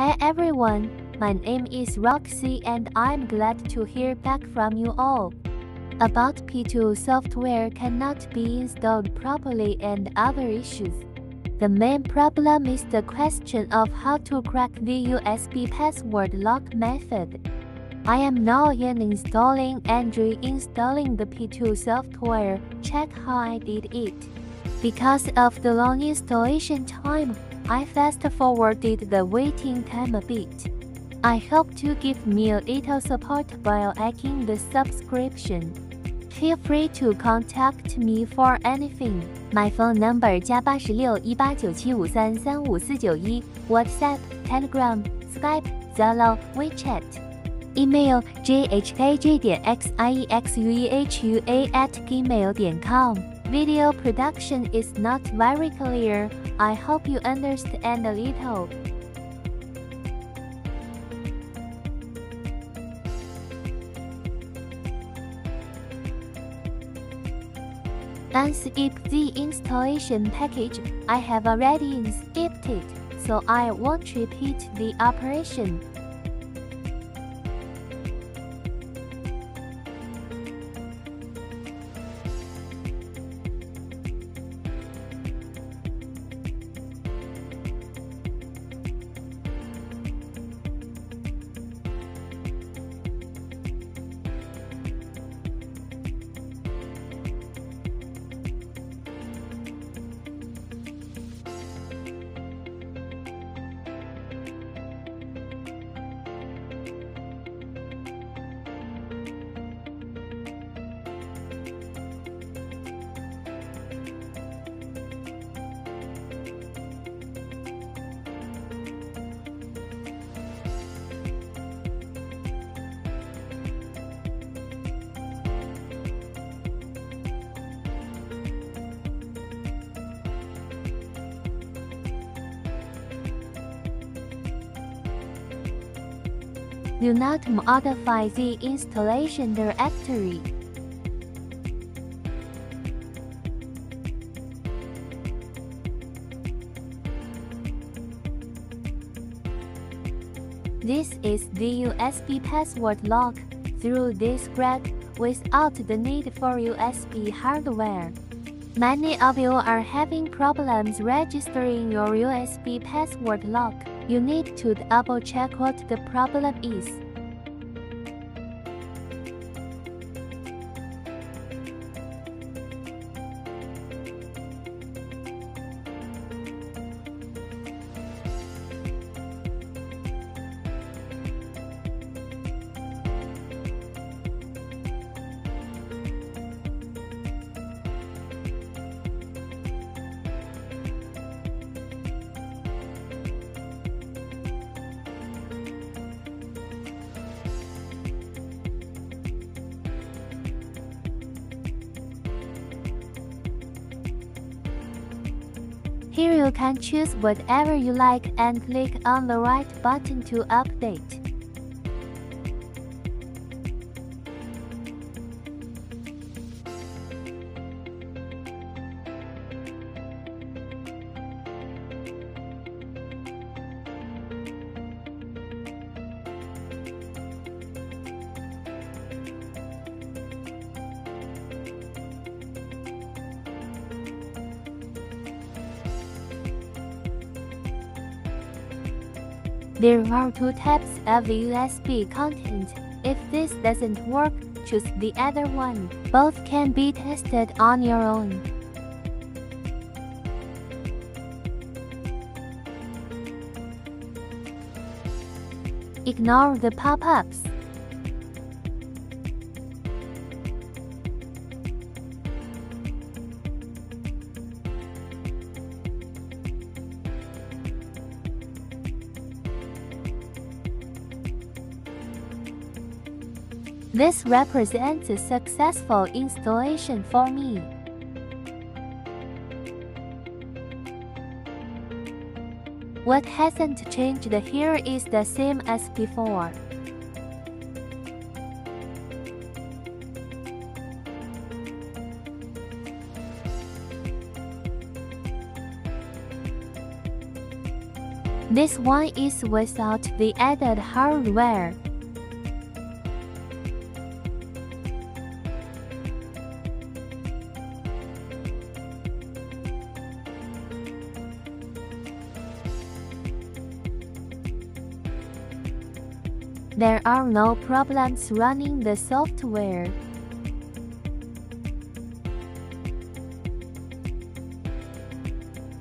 Hi everyone, my name is Roxy and I'm glad to hear back from you all. About P Tool software cannot be installed properly and other issues. The main problem is the question of how to crack the USB password lock method. I am now in installing and reinstalling the P Tool software. Check how I did it. Because of the long installation time, I fast forwarded the waiting time a bit. I hope to give me a little support while liking the subscription. Feel free to contact me for anything. My phone number 加八十六一八九七五三三五四九一，WhatsApp、Telegram、Skype、Zalo、WeChat。Email jhkj 点 xiexueha at gmail 点 com。Video production is not very clear. I hope you understand a little. Unzip the installation package. I have already unzipped it, so I won't repeat the operation. Do not modify the installation directory. This is the USB password lock through this crack without the need for USB hardware. Many of you are having problems registering your USB password lock. You need to double check what the problem is. Here you can choose whatever you like and click on the right button to update. There are two types of USB content. If this doesn't work, choose the other one. Both can be tested on your own. Ignore the pop-ups. This represents a successful installation for me. What hasn't changed here is the same as before. This one is without the added hardware. There are no problems running the software.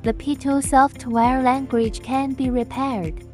The P Tool software language can be repaired.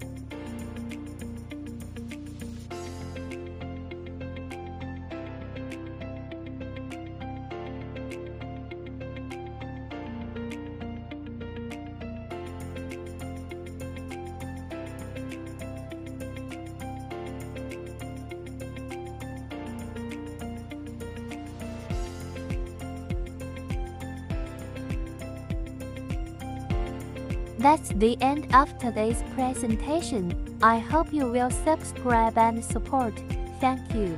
That's the end of today's presentation. I hope you will subscribe and support. Thank you.